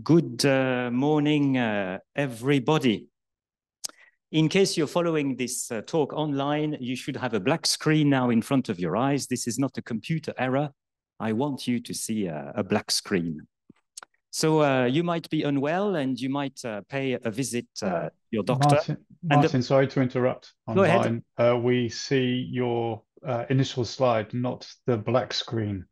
Good uh, morning, uh, everybody. In case you're following this uh, talk online, you should have a black screen now in front of your eyes. This is not a computer error. I want you to see a, a black screen. So uh, you might be unwell and you might uh, pay a visit uh, to your doctor. Martin, Martin the... sorry to interrupt. Go ahead. we see your initial slide, not the black screen.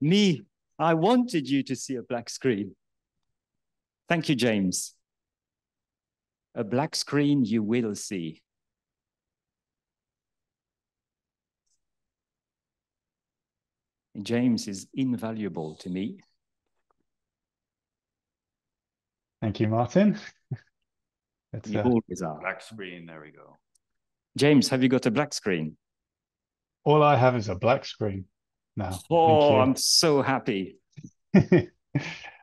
Me, I wanted you to see a black screen. Thank you, James. A black screen you will see. James is invaluable to me. Thank you, Martin. you uh... always are. Black screen, there we go. James, have you got a black screen? All I have is a black screen now. Oh, I'm so happy.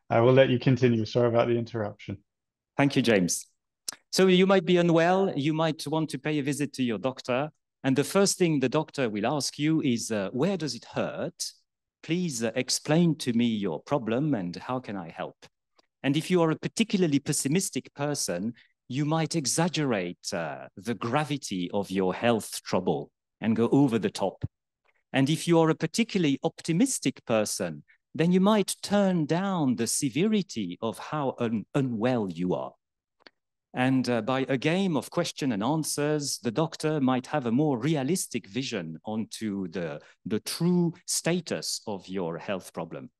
I will let you continue. Sorry about the interruption. Thank you, James. So you might be unwell. You might want to pay a visit to your doctor. And the first thing the doctor will ask you is, uh, where does it hurt? Please uh, explain to me your problem and how can I help? And if you are a particularly pessimistic person, you might exaggerate uh, the gravity of your health trouble and go over the top. And if you are a particularly optimistic person, then you might turn down the severity of how un unwell you are. And uh, by a game of question and answers, the doctor might have a more realistic vision onto the, the true status of your health problem.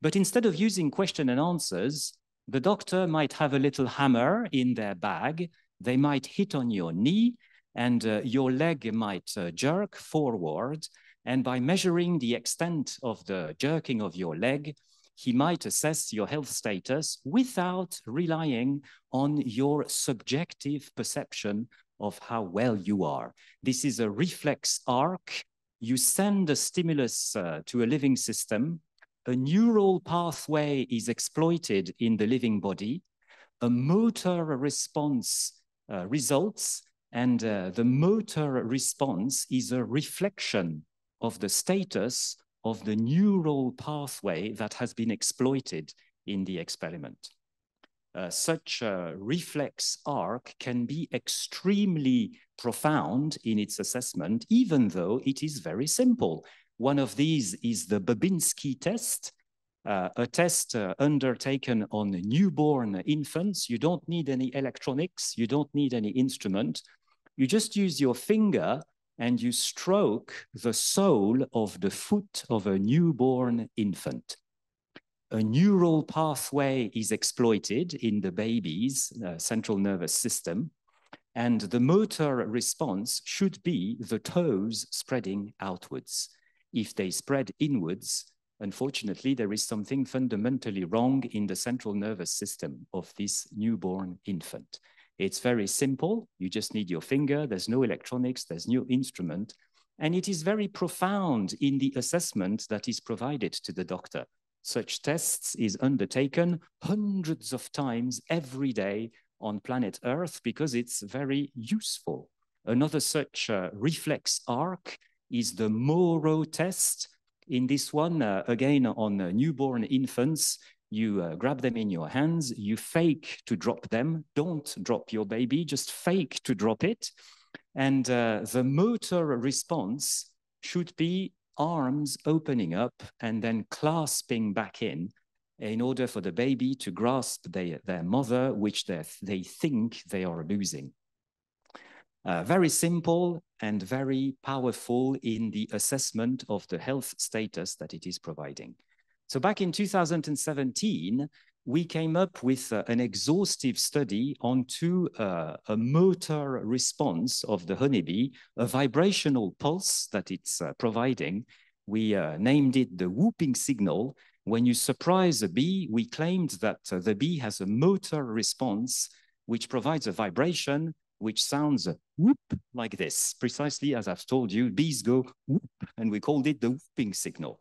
But instead of using question and answers, the doctor might have a little hammer in their bag. They might hit on your knee and uh, your leg might uh, jerk forward and by measuring the extent of the jerking of your leg, he might assess your health status without relying on your subjective perception of how well you are. This is a reflex arc. You send a stimulus uh, to a living system, a neural pathway is exploited in the living body, a motor response uh, results, and uh, the motor response is a reflection of the status of the neural pathway that has been exploited in the experiment. Uh, such a reflex arc can be extremely profound in its assessment, even though it is very simple. One of these is the Babinski test, uh, a test uh, undertaken on newborn infants. You don't need any electronics, you don't need any instrument. You just use your finger and you stroke the sole of the foot of a newborn infant. A neural pathway is exploited in the baby's uh, central nervous system, and the motor response should be the toes spreading outwards. If they spread inwards, unfortunately, there is something fundamentally wrong in the central nervous system of this newborn infant. It's very simple. You just need your finger. There's no electronics. There's no instrument. And it is very profound in the assessment that is provided to the doctor. Such tests is undertaken hundreds of times every day on planet Earth because it's very useful. Another such uh, reflex arc is the Moro test. In this one, uh, again, on uh, newborn infants, you uh, grab them in your hands, you fake to drop them. Don't drop your baby, just fake to drop it. And uh, the motor response should be arms opening up and then clasping back in in order for the baby to grasp their, their mother, which they think they are losing. Uh, very simple and very powerful in the assessment of the health status that it is providing. So back in 2017, we came up with uh, an exhaustive study onto uh, a motor response of the honeybee, a vibrational pulse that it's uh, providing. We uh, named it the whooping signal. When you surprise a bee, we claimed that uh, the bee has a motor response which provides a vibration which sounds whoop like this, precisely as I've told you, bees go whoop, and we called it the whooping signal.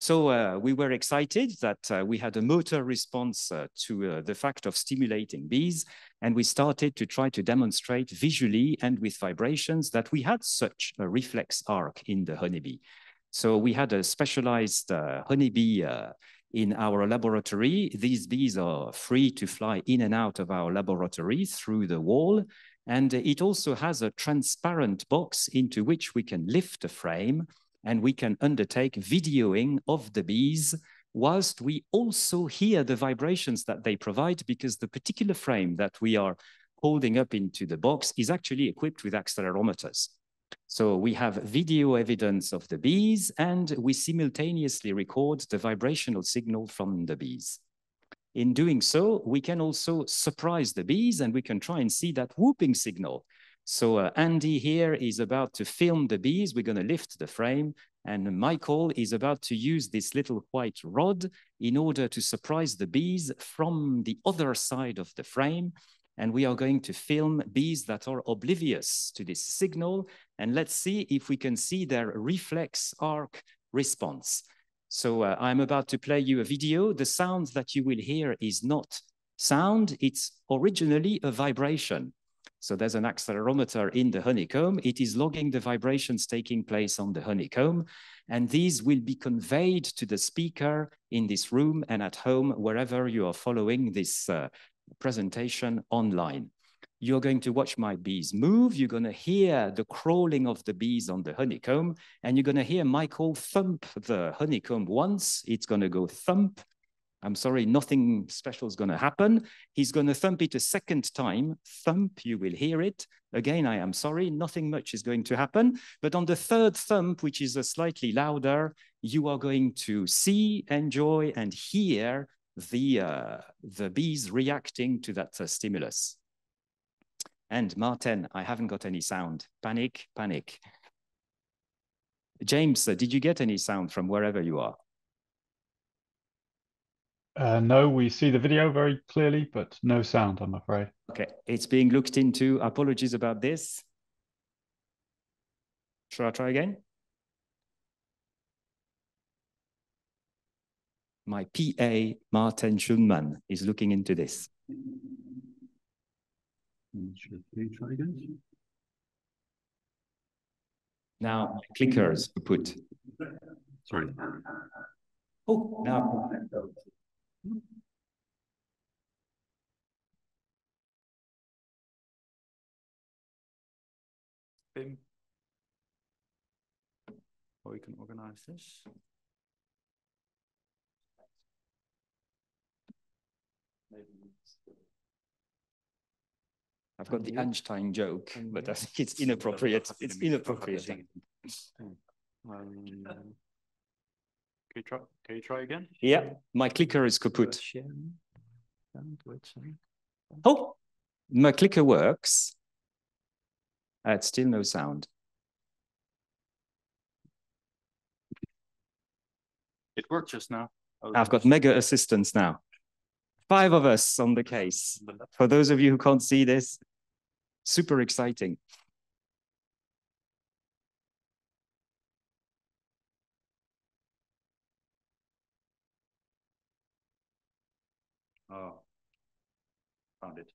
So uh, we were excited that uh, we had a motor response uh, to uh, the fact of stimulating bees, and we started to try to demonstrate visually and with vibrations that we had such a reflex arc in the honeybee. So we had a specialized uh, honeybee uh, in our laboratory. These bees are free to fly in and out of our laboratory through the wall. And it also has a transparent box into which we can lift a frame and we can undertake videoing of the bees whilst we also hear the vibrations that they provide because the particular frame that we are holding up into the box is actually equipped with accelerometers. So we have video evidence of the bees and we simultaneously record the vibrational signal from the bees. In doing so, we can also surprise the bees and we can try and see that whooping signal. So uh, Andy here is about to film the bees. We're going to lift the frame and Michael is about to use this little white rod in order to surprise the bees from the other side of the frame. And we are going to film bees that are oblivious to this signal. And let's see if we can see their reflex arc response. So uh, I'm about to play you a video. The sound that you will hear is not sound. It's originally a vibration. So there's an accelerometer in the honeycomb. It is logging the vibrations taking place on the honeycomb. And these will be conveyed to the speaker in this room and at home, wherever you are following this uh, presentation online. You're going to watch my bees move. You're going to hear the crawling of the bees on the honeycomb, and you're going to hear Michael thump the honeycomb once. It's going to go thump. I'm sorry, nothing special is going to happen. He's going to thump it a second time. Thump, you will hear it. Again, I am sorry, nothing much is going to happen. But on the third thump, which is a slightly louder, you are going to see, enjoy, and hear the, uh, the bees reacting to that uh, stimulus. And Martin, I haven't got any sound. Panic, panic. James, uh, did you get any sound from wherever you are? Uh, no, we see the video very clearly, but no sound, I'm afraid. Okay, it's being looked into. Apologies about this. Shall I try again? My PA, Martin Schulman, is looking into this. Should we try again? Now, clickers to put. Sorry. Oh, now. Bim. Or we can organize this. I've got the Einstein joke, but I think it's inappropriate. It's inappropriate. Um, Can you try, can you try again? Yeah, my clicker is kaput. Share. And wait, sorry. Oh, my clicker works. Uh, it's still no sound. It worked just now. I've got mega assistance now. Five of us on the case. For those of you who can't see this, super exciting. Oh, found it.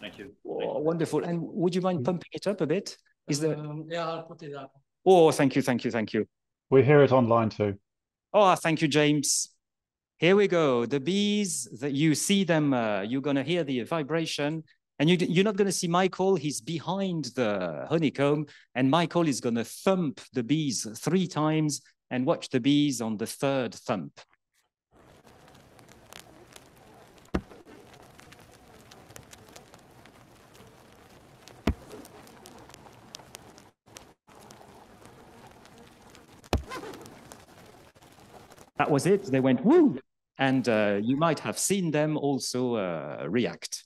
Thank you. Oh, wonderful. And would you mind pumping it up a bit? Is there? Um, yeah, I'll put it up. Oh, thank you, thank you, thank you. We hear it online too. Oh, thank you, James. Here we go. The bees that you see them, uh, you're going to hear the vibration. And you, you're not going to see Michael. He's behind the honeycomb. And Michael is going to thump the bees three times and watch the bees on the third thump. That was it. They went woo, and uh, you might have seen them also uh, react.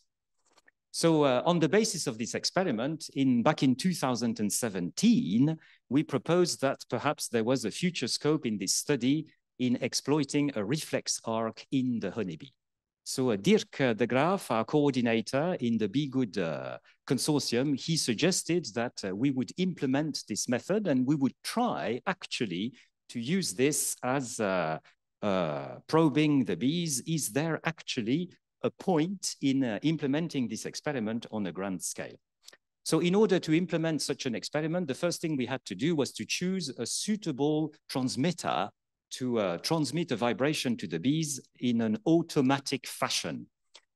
So uh, on the basis of this experiment, in back in 2017, we proposed that perhaps there was a future scope in this study in exploiting a reflex arc in the honeybee. So uh, Dirk uh, de Graaf, our coordinator in the B-GOOD uh, consortium, he suggested that uh, we would implement this method and we would try actually to use this as uh, probing the bees. Is there actually a point in uh, implementing this experiment on a grand scale. So in order to implement such an experiment, the first thing we had to do was to choose a suitable transmitter to uh, transmit a vibration to the bees in an automatic fashion.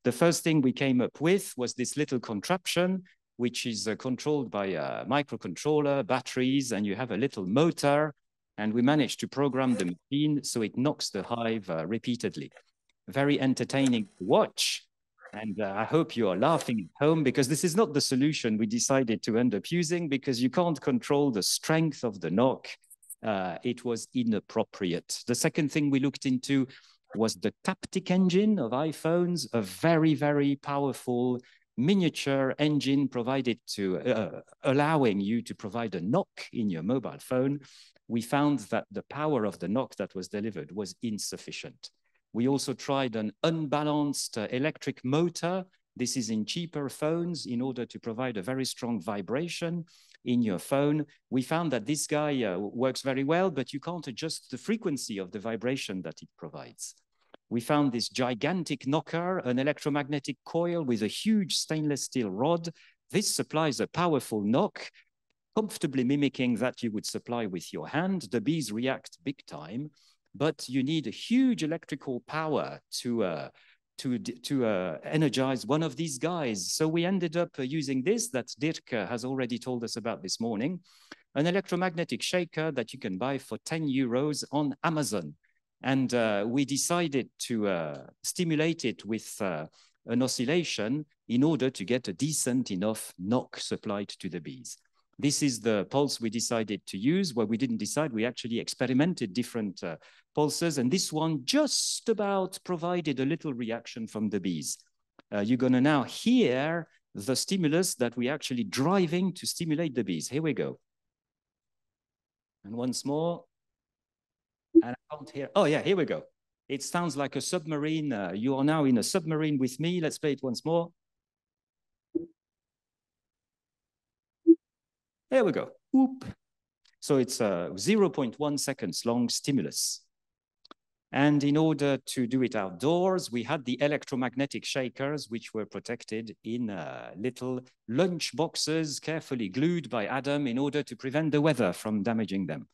The first thing we came up with was this little contraption, which is uh, controlled by a microcontroller, batteries, and you have a little motor, and we managed to program the machine so it knocks the hive uh, repeatedly. Very entertaining to watch. And uh, I hope you are laughing at home because this is not the solution we decided to end up using because you can't control the strength of the knock uh, it was inappropriate. The second thing we looked into was the Taptic engine of iPhones, a very, very powerful miniature engine provided to uh, allowing you to provide a knock in your mobile phone. We found that the power of the knock that was delivered was insufficient. We also tried an unbalanced uh, electric motor. This is in cheaper phones in order to provide a very strong vibration in your phone. We found that this guy uh, works very well, but you can't adjust the frequency of the vibration that it provides. We found this gigantic knocker, an electromagnetic coil with a huge stainless steel rod. This supplies a powerful knock, comfortably mimicking that you would supply with your hand. The bees react big time, but you need a huge electrical power to uh, to, to uh, energize one of these guys. So we ended up uh, using this that Dirk uh, has already told us about this morning, an electromagnetic shaker that you can buy for 10 euros on Amazon. And uh, we decided to uh, stimulate it with uh, an oscillation in order to get a decent enough knock supplied to the bees. This is the pulse we decided to use. Where we didn't decide, we actually experimented different uh, pulses, and this one just about provided a little reaction from the bees. Uh, you're going to now hear the stimulus that we're actually driving to stimulate the bees. Here we go. And once more. And I can't hear. Oh, yeah, here we go. It sounds like a submarine. Uh, you are now in a submarine with me. Let's play it once more. There we go. So it's a 0.1 seconds long stimulus. And in order to do it outdoors, we had the electromagnetic shakers, which were protected in uh, little lunch boxes, carefully glued by Adam in order to prevent the weather from damaging them.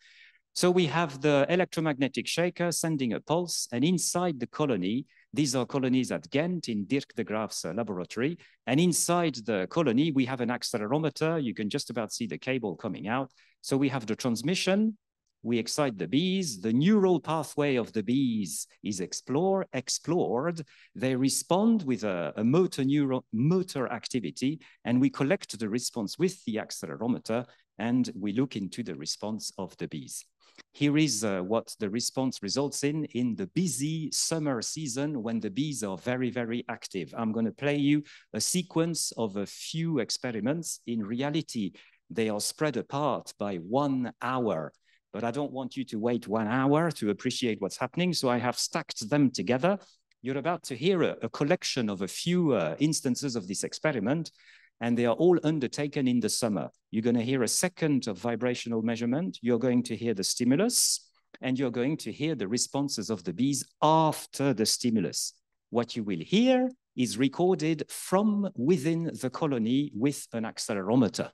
So we have the electromagnetic shaker sending a pulse, and inside the colony, these are colonies at Ghent in Dirk de Graaf's uh, laboratory. And inside the colony, we have an accelerometer. You can just about see the cable coming out. So we have the transmission, we excite the bees, the neural pathway of the bees is explore, explored, they respond with a, a motor neural motor activity, and we collect the response with the accelerometer, and we look into the response of the bees. Here is uh, what the response results in in the busy summer season when the bees are very, very active. I'm going to play you a sequence of a few experiments. In reality, they are spread apart by one hour but I don't want you to wait one hour to appreciate what's happening. So I have stacked them together. You're about to hear a, a collection of a few uh, instances of this experiment, and they are all undertaken in the summer. You're going to hear a second of vibrational measurement. You're going to hear the stimulus, and you're going to hear the responses of the bees after the stimulus. What you will hear is recorded from within the colony with an accelerometer.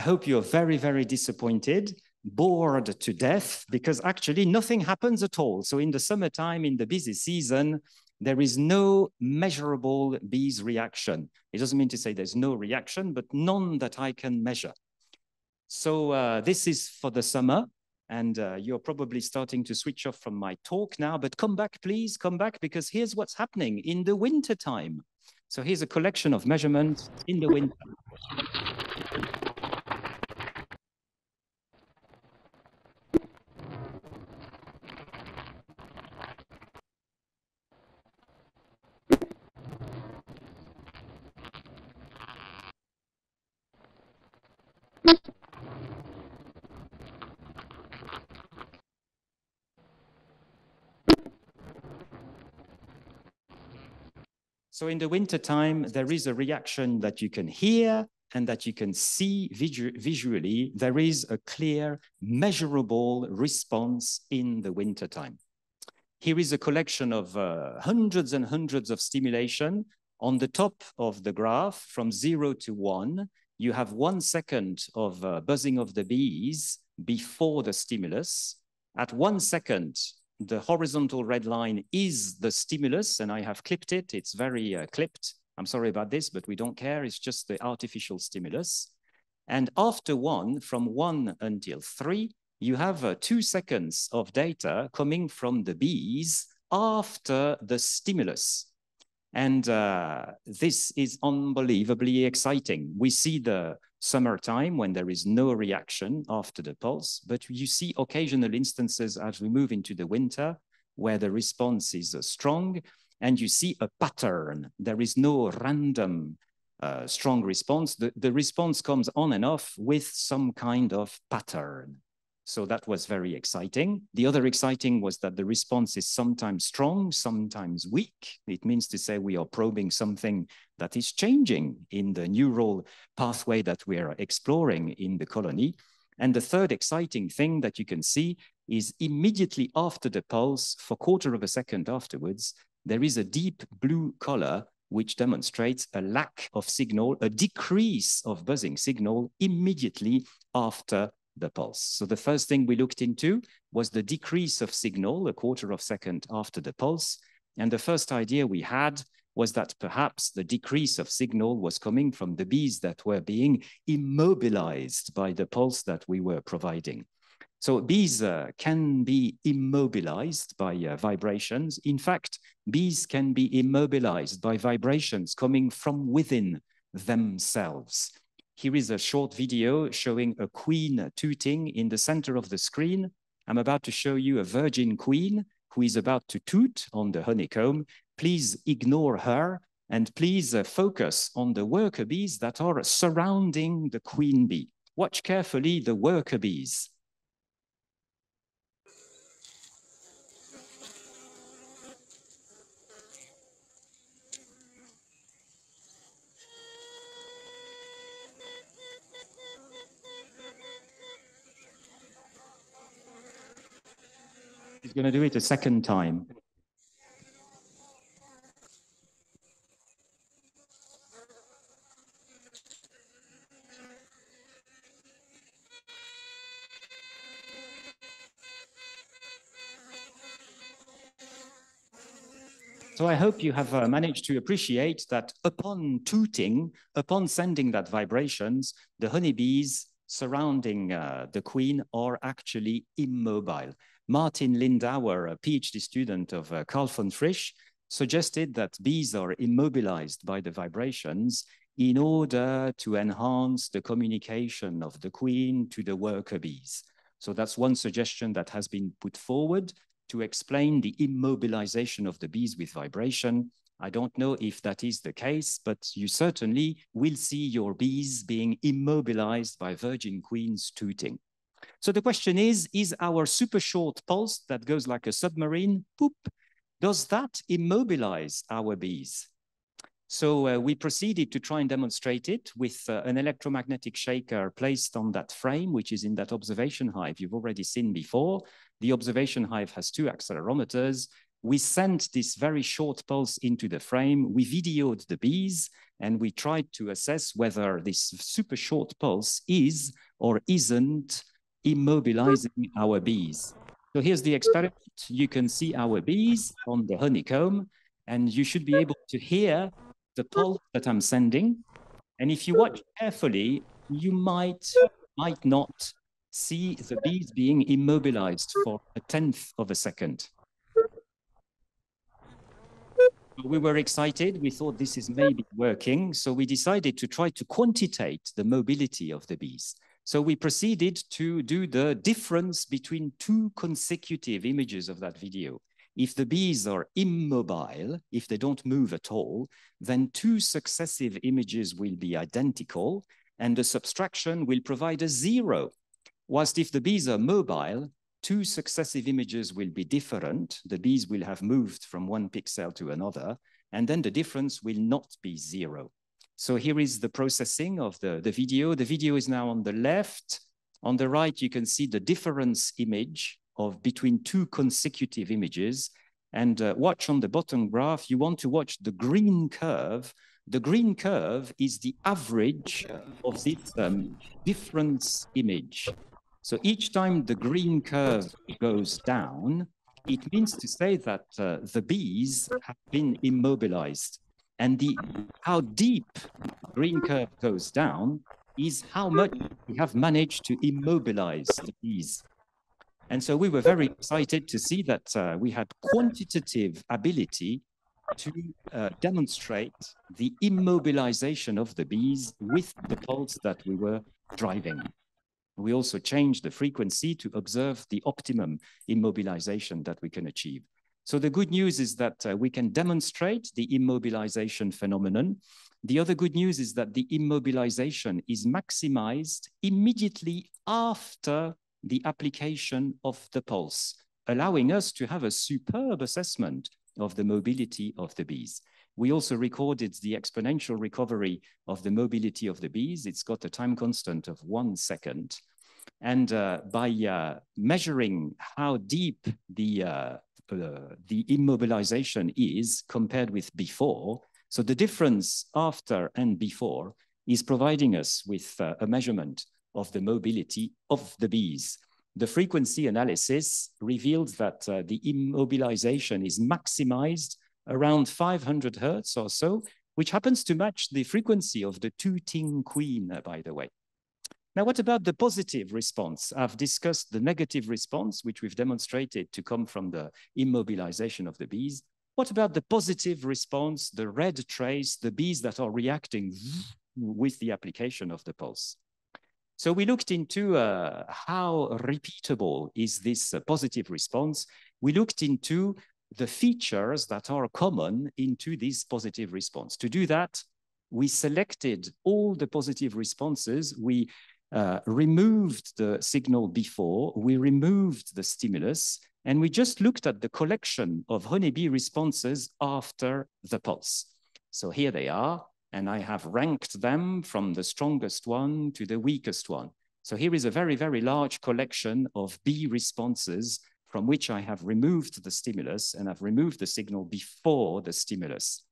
Hope you're very, very disappointed, bored to death, because actually nothing happens at all. So in the summertime, in the busy season, there is no measurable bees reaction. It doesn't mean to say there's no reaction, but none that I can measure. So uh, this is for the summer, and uh, you're probably starting to switch off from my talk now, but come back, please, come back, because here's what's happening in the winter time. So here's a collection of measurements in the winter. So in the wintertime, there is a reaction that you can hear and that you can see visu visually. There is a clear, measurable response in the wintertime. Here is a collection of uh, hundreds and hundreds of stimulation. On the top of the graph, from zero to one, you have one second of uh, buzzing of the bees before the stimulus. At one second, the horizontal red line is the stimulus, and I have clipped it. It's very uh, clipped. I'm sorry about this, but we don't care. It's just the artificial stimulus. And after one, from one until three, you have uh, two seconds of data coming from the bees after the stimulus. And uh, this is unbelievably exciting. We see the summertime when there is no reaction after the pulse, but you see occasional instances as we move into the winter where the response is uh, strong and you see a pattern. There is no random uh, strong response. The, the response comes on and off with some kind of pattern. So that was very exciting. The other exciting was that the response is sometimes strong, sometimes weak. It means to say we are probing something that is changing in the neural pathway that we are exploring in the colony. And the third exciting thing that you can see is immediately after the pulse, for quarter of a second afterwards, there is a deep blue color which demonstrates a lack of signal, a decrease of buzzing signal immediately after the pulse. So the first thing we looked into was the decrease of signal a quarter of a second after the pulse. And the first idea we had was that perhaps the decrease of signal was coming from the bees that were being immobilized by the pulse that we were providing. So bees uh, can be immobilized by uh, vibrations. In fact, bees can be immobilized by vibrations coming from within themselves. Here is a short video showing a queen tooting in the center of the screen. I'm about to show you a virgin queen who is about to toot on the honeycomb. Please ignore her and please uh, focus on the worker bees that are surrounding the queen bee. Watch carefully the worker bees. He's going to do it a second time. So I hope you have uh, managed to appreciate that upon tooting, upon sending that vibrations, the honeybees surrounding uh, the queen are actually immobile. Martin Lindauer, a PhD student of uh, Karl von Frisch, suggested that bees are immobilized by the vibrations in order to enhance the communication of the queen to the worker bees. So that's one suggestion that has been put forward to explain the immobilization of the bees with vibration. I don't know if that is the case, but you certainly will see your bees being immobilized by virgin queens tooting. So the question is, is our super short pulse that goes like a submarine, poop, does that immobilize our bees? So uh, we proceeded to try and demonstrate it with uh, an electromagnetic shaker placed on that frame, which is in that observation hive you've already seen before. The observation hive has two accelerometers. We sent this very short pulse into the frame. We videoed the bees and we tried to assess whether this super short pulse is or isn't immobilizing our bees. So here's the experiment. You can see our bees on the honeycomb, and you should be able to hear the pulse that I'm sending. And if you watch carefully, you might, might not see the bees being immobilized for a tenth of a second. We were excited. We thought this is maybe working. So we decided to try to quantitate the mobility of the bees. So we proceeded to do the difference between two consecutive images of that video. If the bees are immobile, if they don't move at all, then two successive images will be identical and the subtraction will provide a zero. Whilst if the bees are mobile, two successive images will be different. The bees will have moved from one pixel to another, and then the difference will not be zero. So here is the processing of the, the video. The video is now on the left. On the right, you can see the difference image of between two consecutive images. And uh, watch on the bottom graph, you want to watch the green curve. The green curve is the average of this um, difference image. So each time the green curve goes down, it means to say that uh, the bees have been immobilized. And the how deep green curve goes down is how much we have managed to immobilize the bees. And so we were very excited to see that uh, we had quantitative ability to uh, demonstrate the immobilization of the bees with the pulse that we were driving. We also changed the frequency to observe the optimum immobilization that we can achieve. So the good news is that uh, we can demonstrate the immobilization phenomenon. The other good news is that the immobilization is maximized immediately after the application of the pulse, allowing us to have a superb assessment of the mobility of the bees. We also recorded the exponential recovery of the mobility of the bees. It's got a time constant of one second. And uh, by uh, measuring how deep the, uh, the immobilization is compared with before, so the difference after and before is providing us with uh, a measurement of the mobility of the bees. The frequency analysis revealed that uh, the immobilization is maximized around 500 hertz or so, which happens to match the frequency of the tooting queen, uh, by the way. Now, what about the positive response? I've discussed the negative response, which we've demonstrated to come from the immobilization of the bees. What about the positive response, the red trace, the bees that are reacting with the application of the pulse? So we looked into uh, how repeatable is this uh, positive response. We looked into the features that are common into this positive response. To do that, we selected all the positive responses. We uh, removed the signal before, we removed the stimulus, and we just looked at the collection of honeybee responses after the pulse. So here they are and I have ranked them from the strongest one to the weakest one. So here is a very, very large collection of bee responses from which I have removed the stimulus and I've removed the signal before the stimulus.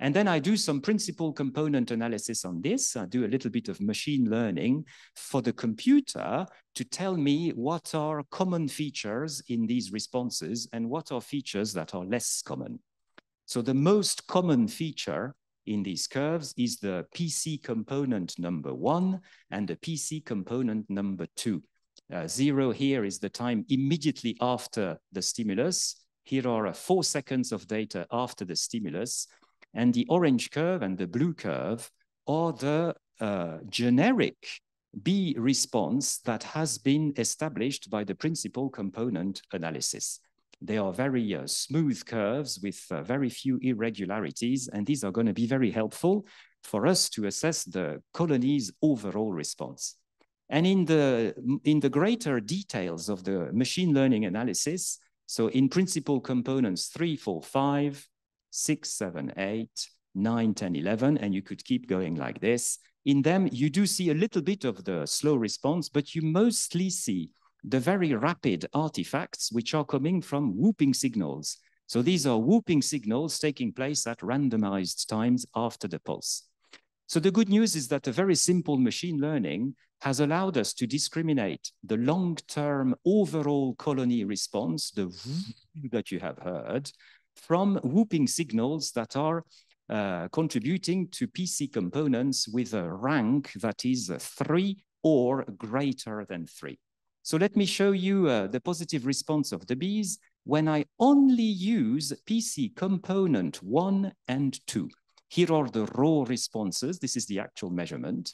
And then I do some principal component analysis on this. I do a little bit of machine learning for the computer to tell me what are common features in these responses and what are features that are less common. So the most common feature in these curves is the PC component number one and the PC component number two. Uh, zero here is the time immediately after the stimulus. Here are four seconds of data after the stimulus. And the orange curve and the blue curve are the uh, generic bee response that has been established by the principal component analysis. They are very uh, smooth curves with uh, very few irregularities, and these are going to be very helpful for us to assess the colony's overall response. And in the, in the greater details of the machine learning analysis, so in principal components three, four, five, six, seven, eight, nine, 10, 11, and you could keep going like this. In them, you do see a little bit of the slow response, but you mostly see the very rapid artifacts which are coming from whooping signals. So these are whooping signals taking place at randomized times after the pulse. So the good news is that a very simple machine learning has allowed us to discriminate the long-term overall colony response, the that you have heard, from whooping signals that are uh, contributing to PC components with a rank that is three or greater than three. So let me show you uh, the positive response of the bees when I only use PC component one and two. Here are the raw responses. This is the actual measurement.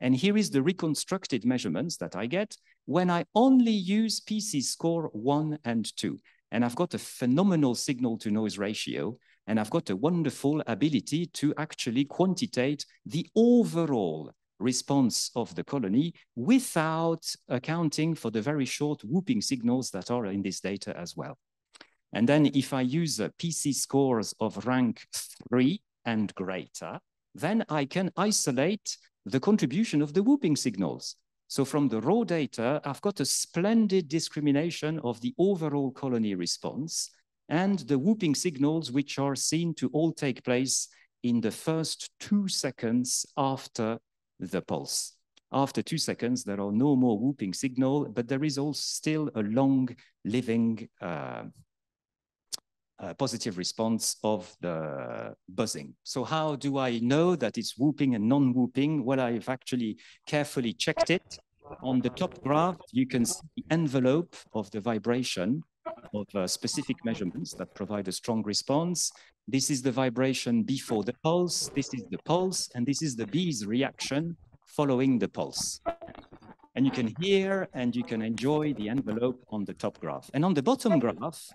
And here is the reconstructed measurements that I get when I only use PC score one and two. And I've got a phenomenal signal to noise ratio, and I've got a wonderful ability to actually quantitate the overall response of the colony without accounting for the very short whooping signals that are in this data as well. And then if I use PC scores of rank three and greater, then I can isolate the contribution of the whooping signals. So from the raw data, I've got a splendid discrimination of the overall colony response and the whooping signals, which are seen to all take place in the first two seconds after the pulse. After two seconds, there are no more whooping signal, but there is also still a long living uh, uh, positive response of the buzzing. So how do I know that it's whooping and non-whooping? Well, I've actually carefully checked it. On the top graph, you can see the envelope of the vibration of uh, specific measurements that provide a strong response. This is the vibration before the pulse, this is the pulse, and this is the bee's reaction following the pulse. And you can hear and you can enjoy the envelope on the top graph. And on the bottom graph,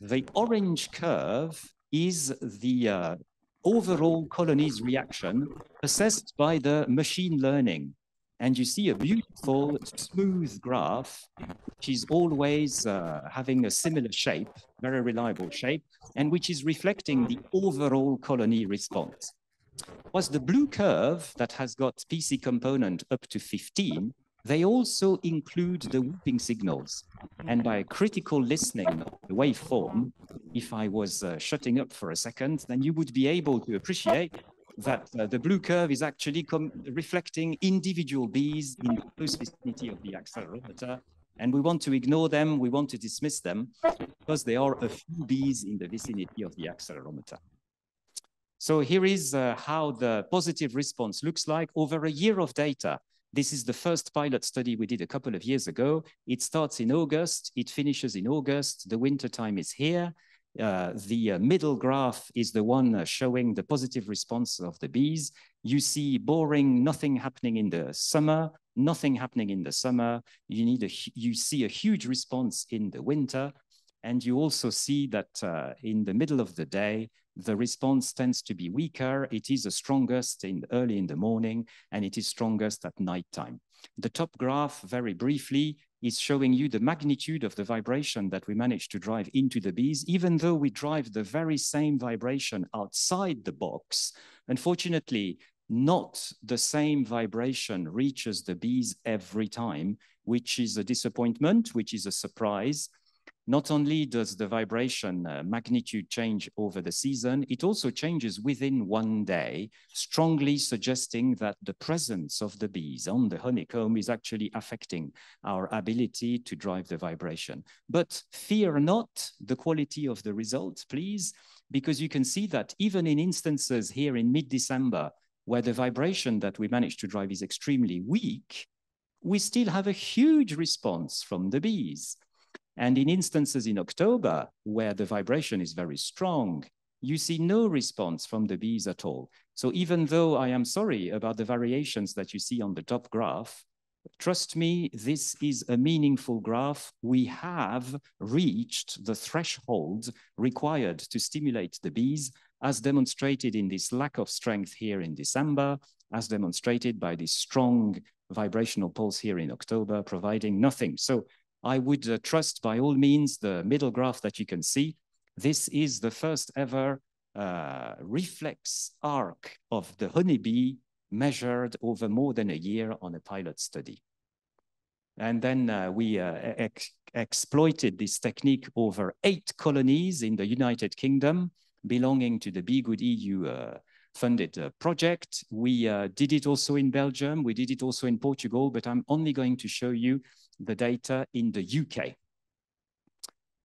the orange curve is the uh, overall colony's reaction assessed by the machine learning. And you see a beautiful, smooth graph, which is always uh, having a similar shape, very reliable shape, and which is reflecting the overall colony response. Was the blue curve that has got PC component up to 15 they also include the whooping signals. And by critical listening of the waveform, if I was uh, shutting up for a second, then you would be able to appreciate that uh, the blue curve is actually reflecting individual bees in the close vicinity of the accelerometer. And we want to ignore them, we want to dismiss them, because there are a few bees in the vicinity of the accelerometer. So here is uh, how the positive response looks like over a year of data. This is the first pilot study we did a couple of years ago. It starts in August, it finishes in August. The winter time is here. Uh, the uh, middle graph is the one uh, showing the positive response of the bees. You see boring, nothing happening in the summer, nothing happening in the summer. You need a, you see a huge response in the winter. And you also see that uh, in the middle of the day, the response tends to be weaker. It is the strongest in early in the morning, and it is strongest at nighttime. The top graph, very briefly, is showing you the magnitude of the vibration that we managed to drive into the bees, even though we drive the very same vibration outside the box. Unfortunately, not the same vibration reaches the bees every time, which is a disappointment, which is a surprise. Not only does the vibration uh, magnitude change over the season, it also changes within one day, strongly suggesting that the presence of the bees on the honeycomb is actually affecting our ability to drive the vibration. But fear not the quality of the results, please, because you can see that even in instances here in mid-December, where the vibration that we managed to drive is extremely weak, we still have a huge response from the bees. And in instances in October, where the vibration is very strong, you see no response from the bees at all. So even though I am sorry about the variations that you see on the top graph, trust me, this is a meaningful graph. We have reached the threshold required to stimulate the bees, as demonstrated in this lack of strength here in December, as demonstrated by this strong vibrational pulse here in October, providing nothing. So I would uh, trust by all means the middle graph that you can see. This is the first ever uh, reflex arc of the honeybee measured over more than a year on a pilot study. And then uh, we uh, ex exploited this technique over eight colonies in the United Kingdom belonging to the B-GOOD EU uh, funded uh, project. We did it also in Belgium. We did it also in Portugal, but I'm only going to show you the data in the UK.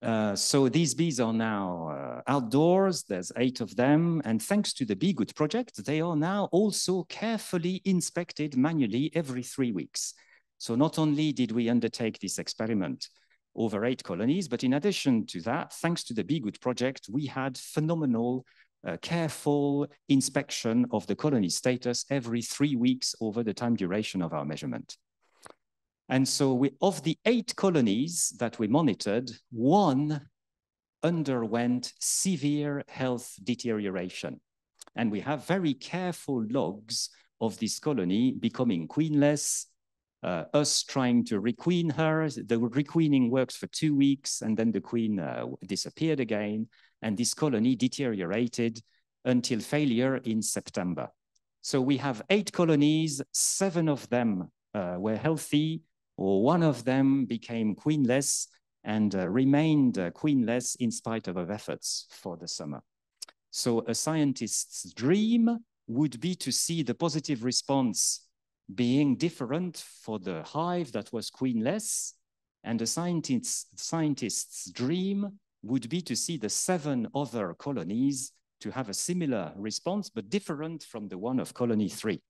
Uh, so these bees are now uh, outdoors, there's eight of them, and thanks to the B-GOOD project, they are now also carefully inspected manually every three weeks. So not only did we undertake this experiment over eight colonies, but in addition to that, thanks to the B-GOOD project, we had phenomenal, uh, careful inspection of the colony status every three weeks over the time duration of our measurement. And so we, of the eight colonies that we monitored, one underwent severe health deterioration. And we have very careful logs of this colony becoming queenless, uh, us trying to requeen her. The requeening works for two weeks, and then the queen uh, disappeared again, and this colony deteriorated until failure in September. So we have eight colonies, seven of them uh, were healthy, or one of them became queenless and uh, remained uh, queenless in spite of our efforts for the summer. So a scientist's dream would be to see the positive response being different for the hive that was queenless. And a scientist's, scientist's dream would be to see the seven other colonies to have a similar response, but different from the one of colony three.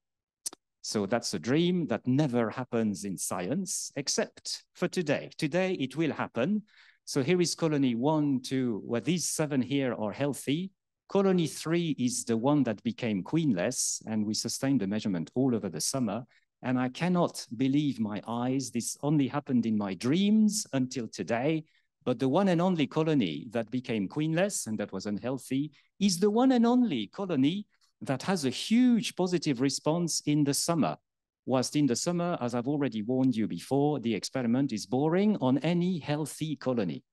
So that's a dream that never happens in science, except for today. Today it will happen. So here is colony one, two, where these seven here are healthy. Colony three is the one that became queenless, and we sustained the measurement all over the summer. And I cannot believe my eyes. This only happened in my dreams until today. But the one and only colony that became queenless and that was unhealthy is the one and only colony that has a huge positive response in the summer. Whilst in the summer, as I've already warned you before, the experiment is boring on any healthy colony.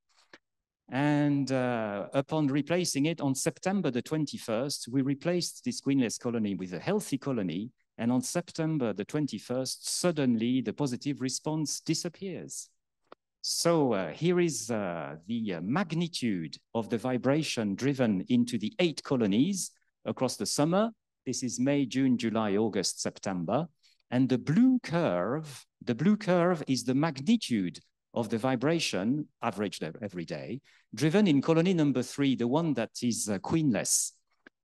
And uh, upon replacing it on September the 21st, we replaced this queenless colony with a healthy colony. And on September the 21st, suddenly the positive response disappears. So uh, here is uh, the uh, magnitude of the vibration driven into the eight colonies across the summer. This is May, June, July, August, September. And the blue curve, the blue curve is the magnitude of the vibration averaged every day, driven in colony number three, the one that is uh, queenless.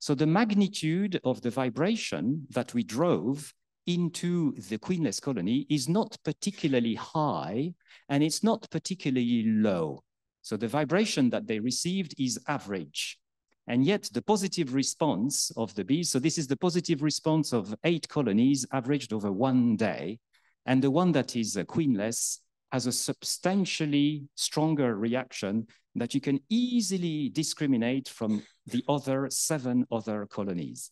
So the magnitude of the vibration that we drove into the queenless colony is not particularly high and it's not particularly low. So the vibration that they received is average. And yet the positive response of the bees, so this is the positive response of eight colonies averaged over one day. And the one that is uh, queenless has a substantially stronger reaction that you can easily discriminate from the other seven other colonies.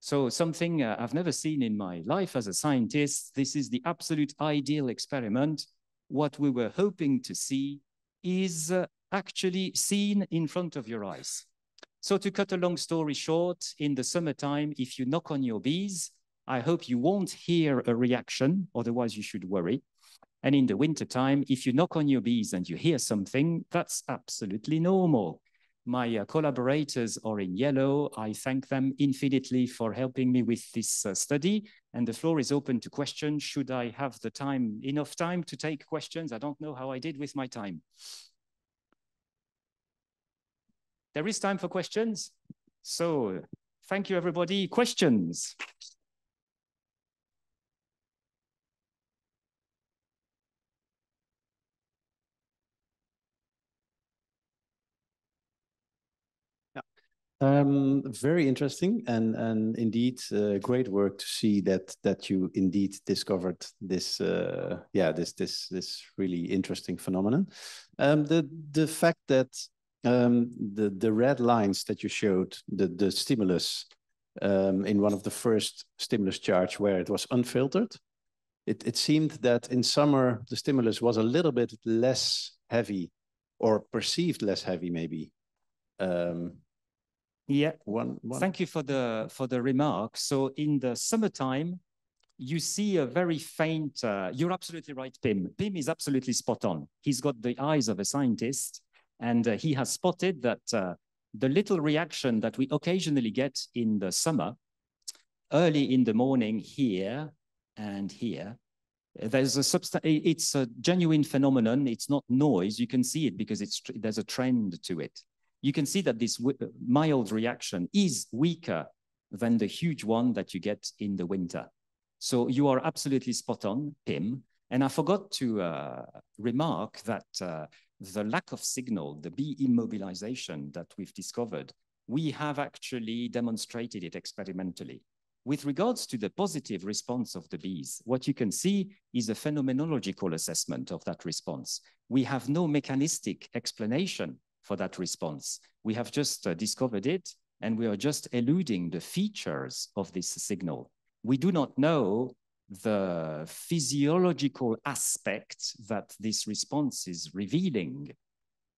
So something uh, I've never seen in my life as a scientist, this is the absolute ideal experiment. What we were hoping to see is uh, actually seen in front of your eyes. So to cut a long story short, in the summertime, if you knock on your bees, I hope you won't hear a reaction, otherwise you should worry. And in the wintertime, if you knock on your bees and you hear something, that's absolutely normal. My uh, collaborators are in yellow. I thank them infinitely for helping me with this uh, study. And the floor is open to questions. Should I have the time, enough time to take questions? I don't know how I did with my time. There is time for questions. So thank you, everybody. Questions? Um, very interesting and and indeed uh, great work to see that that you indeed discovered this uh, yeah this this this really interesting phenomenon. Um, the the fact that um, the the red lines that you showed the the stimulus um, in one of the first stimulus charge where it was unfiltered, it it seemed that in summer the stimulus was a little bit less heavy or perceived less heavy maybe. Um, yeah. One, one. Thank you for the for the remark. So in the summertime, you see a very faint. Uh, you're absolutely right, Pim. Pim is absolutely spot on. He's got the eyes of a scientist, and uh, he has spotted that uh, the little reaction that we occasionally get in the summer, early in the morning here and here, there's a it's a genuine phenomenon. It's not noise. You can see it because it's there's a trend to it you can see that this mild reaction is weaker than the huge one that you get in the winter. So you are absolutely spot on, Pim. And I forgot to uh, remark that uh, the lack of signal, the bee immobilization that we've discovered, we have actually demonstrated it experimentally. With regards to the positive response of the bees, what you can see is a phenomenological assessment of that response. We have no mechanistic explanation for that response. We have just uh, discovered it, and we are just eluding the features of this signal. We do not know the physiological aspect that this response is revealing.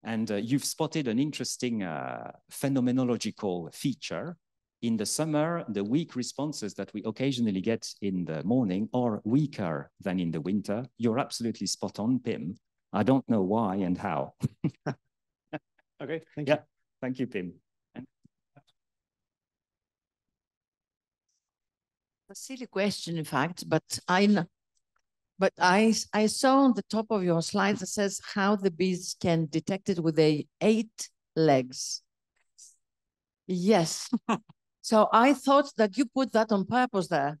And uh, you've spotted an interesting uh, phenomenological feature. In the summer, the weak responses that we occasionally get in the morning are weaker than in the winter. You're absolutely spot on, Pim. I don't know why and how. Okay, thank yeah, you. thank you, Pim. A silly question, in fact, but I but I saw on the top of your slide that says how the bees can detect it with a eight legs. Yes. so I thought that you put that on purpose there.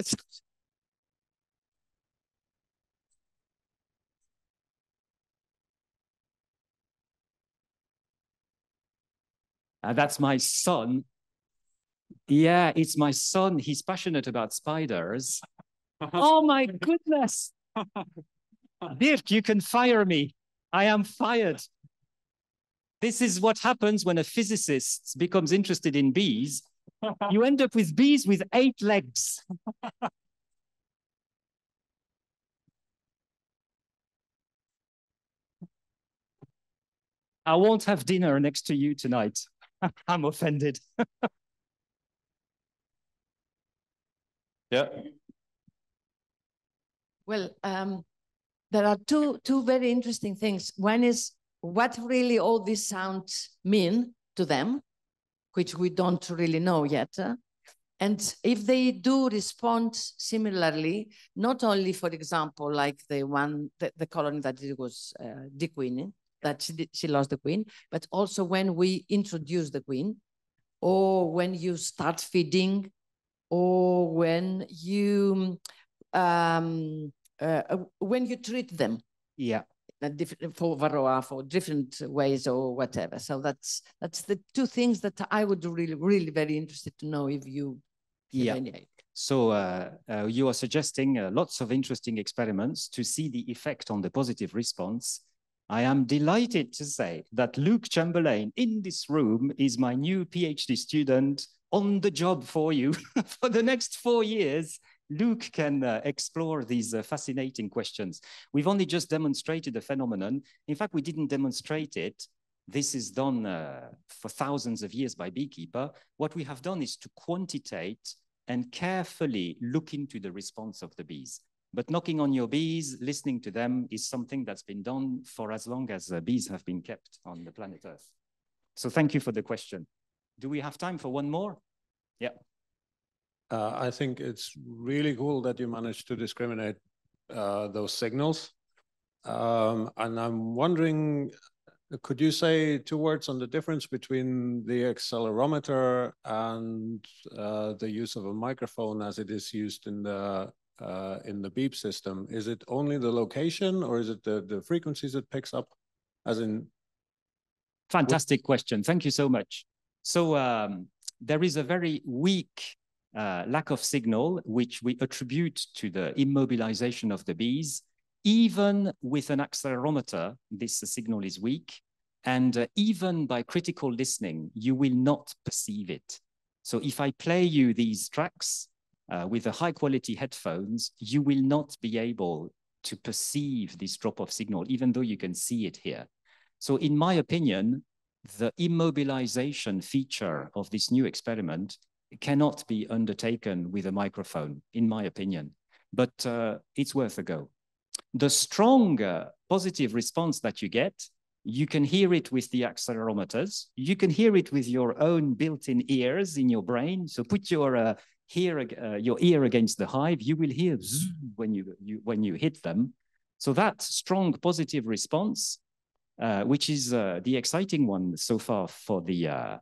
Uh, that's my son. Yeah, it's my son. He's passionate about spiders. oh my goodness. Dirk, you can fire me. I am fired. This is what happens when a physicist becomes interested in bees. You end up with bees with eight legs. I won't have dinner next to you tonight. I'm offended. Yeah. Well, um, there are two two very interesting things. One is what really all these sounds mean to them, which we don't really know yet. uh, And if they do respond similarly, not only, for example, like the one, the, the colony that it was uh, queen that she, she lost the queen, but also when we introduce the queen, or when you start feeding, or when you um, uh, uh, when you treat them Yeah. uh, different for varroa for different ways or whatever. So that's that's the two things that I would really really very interested to know if you Yeah. So uh, uh, you are suggesting uh, lots of interesting experiments to see the effect on the positive response. I am delighted to say that Luke Chamberlain in this room is my new PhD student on the job for you for the next four years. Luke can uh, explore these uh, fascinating questions. We've only just demonstrated the phenomenon. In fact, we didn't demonstrate it. This is done uh, for thousands of years by beekeeper. What we have done is to quantitate and carefully look into the response of the bees. But knocking on your bees, listening to them is something that's been done for as long as uh, bees have been kept on the planet Earth. So thank you for the question. Do we have time for one more? Yeah. Uh, I think it's really cool that you managed to discriminate uh, those signals. Um, and I'm wondering, could you say two words on the difference between the accelerometer and uh, the use of a microphone as it is used in the uh, in the beep system? Is it only the location or is it the, the frequencies it picks up? As in, Fantastic question. Thank you so much. So um, there is a very weak uh, lack of signal, which we attribute to the immobilization of the bees. Even with an accelerometer, this signal is weak. And uh, even by critical listening, you will not perceive it. So if I play you these tracks uh, with the high quality headphones, you will not be able to perceive this drop of signal, even though you can see it here. So in my opinion, the immobilization feature of this new experiment cannot be undertaken with a microphone, in my opinion, but uh, it's worth a go. The strong uh, positive response that you get, you can hear it with the accelerometers. You can hear it with your own built-in ears in your brain. So put your uh, hear, uh, your ear against the hive. You will hear when you, you when you hit them. So that strong positive response which is uh, the exciting one so far for the uh,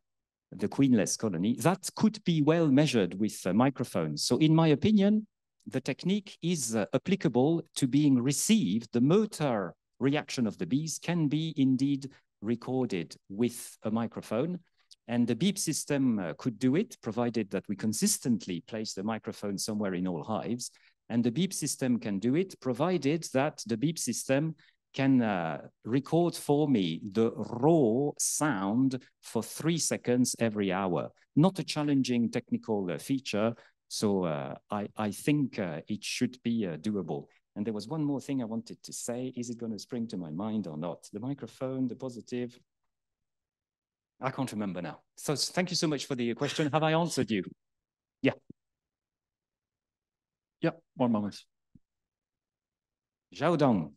the queenless colony, that could be well measured with microphones. So in my opinion, the technique is uh, applicable to being received. The motor reaction of the bees can be indeed recorded with a microphone. And the beep system uh, could do it, provided that we consistently place the microphone somewhere in all hives. And the beep system can do it, provided that the beep system can uh, record for me the raw sound for three seconds every hour. Not a challenging technical uh, feature, so uh, I, I think uh, it should be uh, doable. And there was one more thing I wanted to say. Is it going to spring to my mind or not? The microphone, the positive. I can't remember now. So thank you so much for the question. Have I answered you? Yeah. Yeah, one moment. Zhao Dong.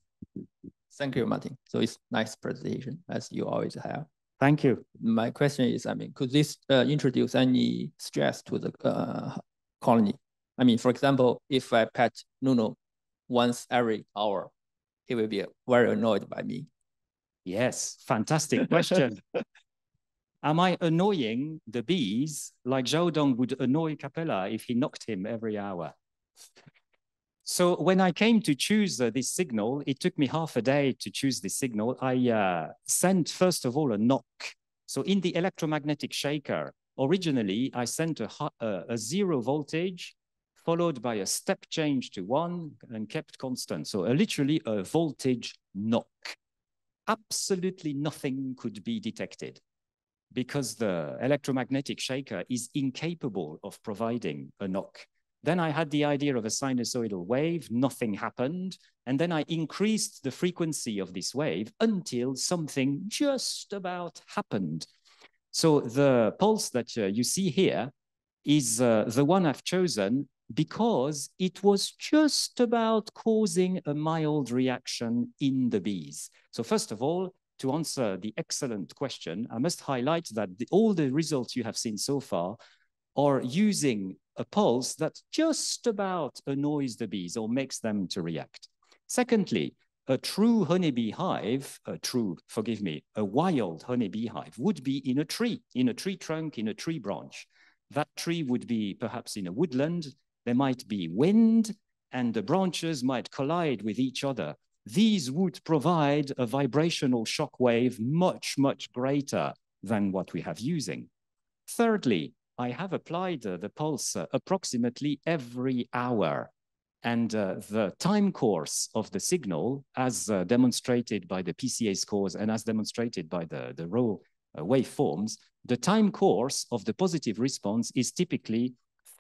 Thank you, Martin. So it's nice presentation as you always have. Thank you. My question is, I mean, could this uh, introduce any stress to the uh, colony? I mean, for example, if I pet Nuno once every hour, he will be very annoyed by me. Yes, fantastic question. Am I annoying the bees like Zhao Dong would annoy Capela if he knocked him every hour? So when I came to choose uh, this signal, it took me half a day to choose this signal. I uh, sent, first of all, a knock. So in the electromagnetic shaker, originally, I sent a, a, a zero voltage followed by a step change to one and kept constant. So uh, literally a voltage knock. Absolutely nothing could be detected because the electromagnetic shaker is incapable of providing a knock. Then I had the idea of a sinusoidal wave, nothing happened. And then I increased the frequency of this wave until something just about happened. So the pulse that uh, you see here is uh, the one I've chosen because it was just about causing a mild reaction in the bees. So first of all, to answer the excellent question, I must highlight that the, all the results you have seen so far are using a pulse that just about annoys the bees or makes them to react. Secondly, a true honeybee hive, a true, forgive me, a wild honeybee hive would be in a tree, in a tree trunk, in a tree branch. That tree would be perhaps in a woodland. There might be wind and the branches might collide with each other. These would provide a vibrational shock wave much, much greater than what we have using. Thirdly, I have applied uh, the pulse uh, approximately every hour. And uh, the time course of the signal, as uh, demonstrated by the PCA scores and as demonstrated by the, the raw uh, waveforms, the time course of the positive response is typically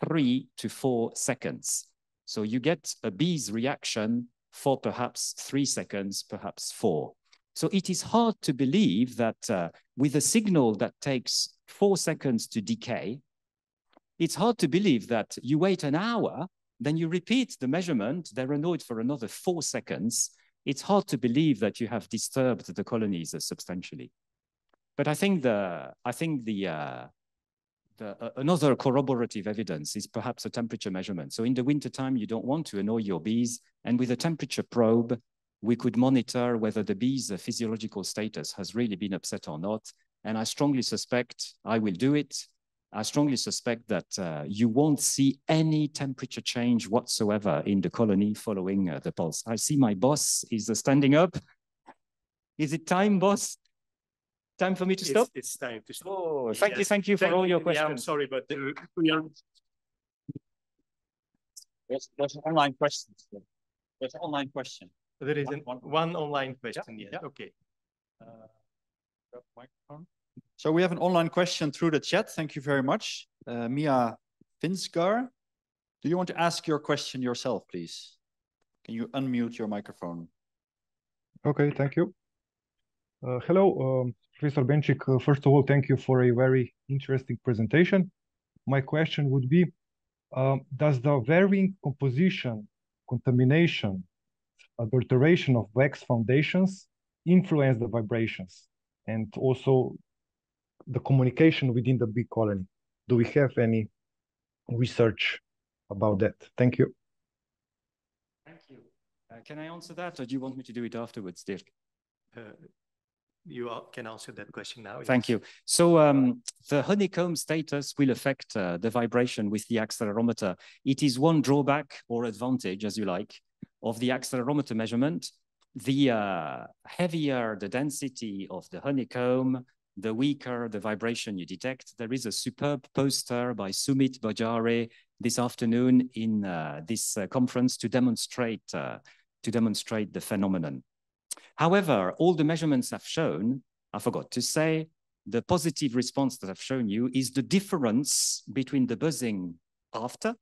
three to four seconds. So you get a bee's reaction for perhaps three seconds, perhaps four. So it is hard to believe that uh, with a signal that takes four seconds to decay, it's hard to believe that you wait an hour, then you repeat the measurement, they're annoyed for another four seconds. It's hard to believe that you have disturbed the colonies substantially. But I think the, I think the, uh, the, uh, another corroborative evidence is perhaps a temperature measurement. So in the wintertime, you don't want to annoy your bees. And with a temperature probe, we could monitor whether the bee's physiological status has really been upset or not. And I strongly suspect I will do it. I strongly suspect that uh, you won't see any temperature change whatsoever in the colony following uh, the pulse. I see my boss is uh, standing up. Is it time, boss? Time for me to stop? It's, it's time to stop. Oh, thank yes. you, thank you for thank all your yeah, questions. I'm sorry, but uh, we are. There's, there's an online question. There's an online question. There is one, an, one, one online question, yeah, yes. Yeah. Okay. Uh, microphone. So we have an online question through the chat. Thank you very much. Uh, Mia Finsgar, do you want to ask your question yourself, please? Can you unmute your microphone? Okay, thank you. Uh, hello, um, Professor Bencsik. Uh, first of all, thank you for a very interesting presentation. My question would be, um, does the varying composition, contamination, adulteration of wax foundations influence the vibrations? And also the communication within the bee colony. Do we have any research about that? Thank you. Thank you. Uh, can I answer that, or do you want me to do it afterwards, Dirk? Uh, you can answer that question now. Thank yes. you. So um, the honeycomb status will affect uh, the vibration with the accelerometer. It is one drawback or advantage, as you like, of the accelerometer measurement. The uh, heavier the density of the honeycomb, the weaker the vibration you detect. There is a superb poster by Sumit Bajare this afternoon in uh, this uh, conference to demonstrate uh, to demonstrate the phenomenon. However, all the measurements I've shown, I forgot to say, the positive response that I've shown you is the difference between the buzzing after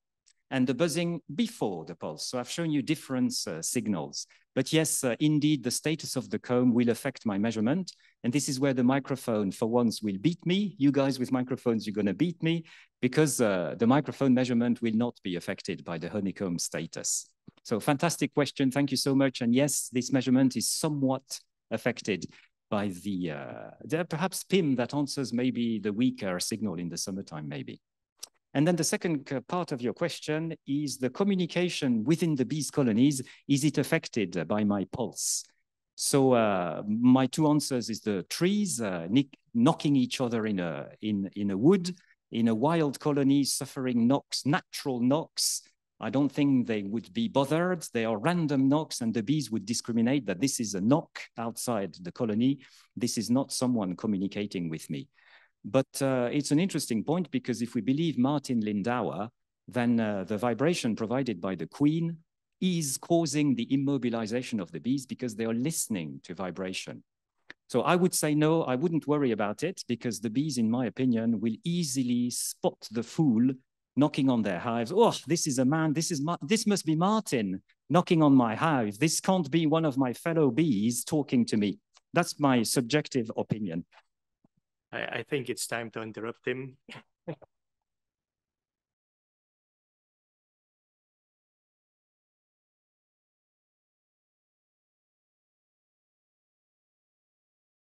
and the buzzing before the pulse. So I've shown you different uh, signals. But yes, uh, indeed, the status of the comb will affect my measurement. And this is where the microphone, for once, will beat me. You guys with microphones, you're going to beat me because uh, the microphone measurement will not be affected by the honeycomb status. So fantastic question. Thank you so much. And yes, this measurement is somewhat affected by the, uh, perhaps PIM that answers maybe the weaker signal in the summertime, maybe. And then the second part of your question is the communication within the bees colonies, is it affected by my pulse? So uh, my two answers is the trees uh, knocking each other in a, in, in a wood, in a wild colony suffering knocks, natural knocks. I don't think they would be bothered. They are random knocks and the bees would discriminate that this is a knock outside the colony. This is not someone communicating with me. But uh, it's an interesting point because if we believe Martin Lindauer, then uh, the vibration provided by the queen is causing the immobilization of the bees because they are listening to vibration. So I would say no, I wouldn't worry about it because the bees, in my opinion, will easily spot the fool knocking on their hives. Oh, this is a man, this, is this must be Martin knocking on my hive. This can't be one of my fellow bees talking to me. That's my subjective opinion. I, I think it's time to interrupt him.